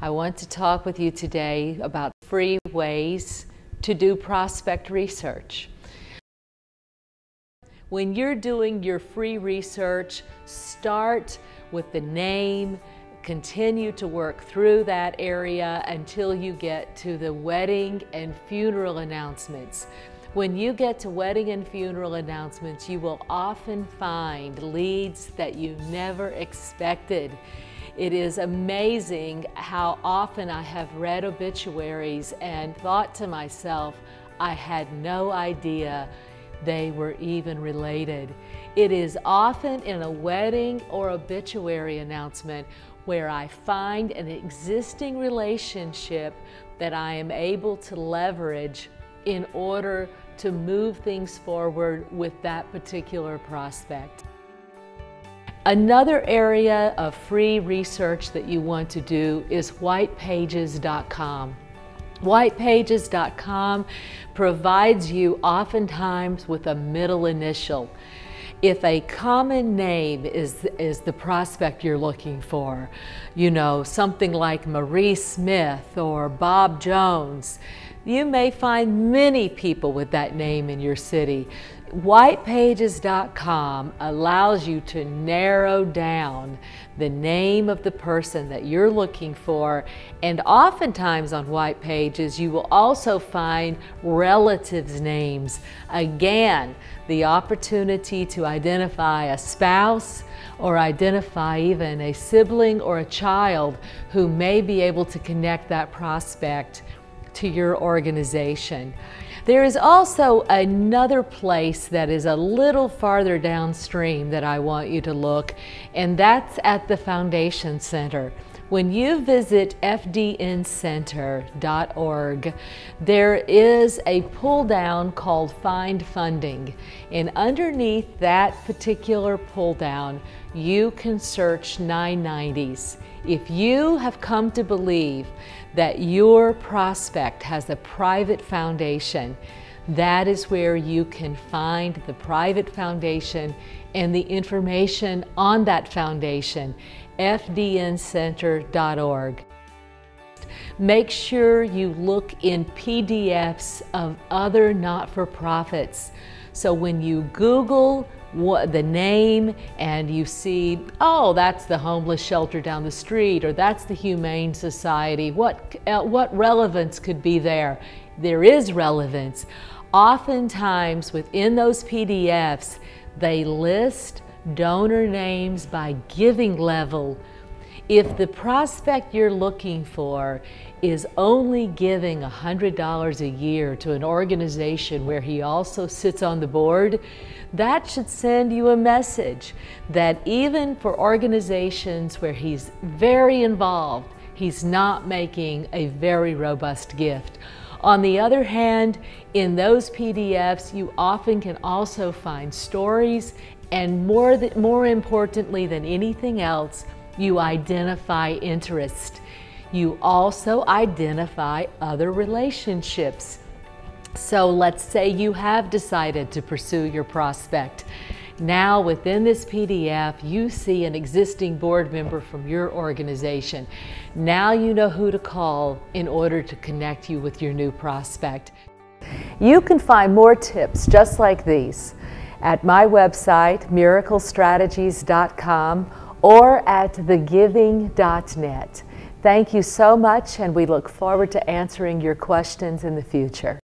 I want to talk with you today about free ways to do prospect research. When you're doing your free research, start with the name, continue to work through that area until you get to the wedding and funeral announcements. When you get to wedding and funeral announcements, you will often find leads that you never expected. It is amazing how often I have read obituaries and thought to myself, I had no idea they were even related. It is often in a wedding or obituary announcement where I find an existing relationship that I am able to leverage in order to move things forward with that particular prospect. Another area of free research that you want to do is whitepages.com. Whitepages.com provides you oftentimes with a middle initial. If a common name is, is the prospect you're looking for, you know, something like Marie Smith or Bob Jones, you may find many people with that name in your city. Whitepages.com allows you to narrow down the name of the person that you're looking for and oftentimes on White Pages you will also find relatives names. Again, the opportunity to identify a spouse or identify even a sibling or a child who may be able to connect that prospect to your organization. There is also another place that is a little farther downstream that I want you to look, and that's at the Foundation Center. When you visit fdncenter.org, there is a pull down called Find Funding. And underneath that particular pull down, you can search 990s. If you have come to believe that your prospect has a private foundation, that is where you can find the private foundation and the information on that foundation, fdncenter.org. Make sure you look in PDFs of other not-for-profits. So when you Google what, the name and you see, oh, that's the homeless shelter down the street or that's the Humane Society. What, uh, what relevance could be there? There is relevance. Oftentimes within those PDFs, they list donor names by giving level if the prospect you're looking for is only giving $100 a year to an organization where he also sits on the board, that should send you a message that even for organizations where he's very involved, he's not making a very robust gift. On the other hand, in those PDFs, you often can also find stories and more, more importantly than anything else, you identify interest. You also identify other relationships. So let's say you have decided to pursue your prospect. Now within this PDF, you see an existing board member from your organization. Now you know who to call in order to connect you with your new prospect. You can find more tips just like these at my website, miraclestrategies.com or at thegiving.net. Thank you so much, and we look forward to answering your questions in the future.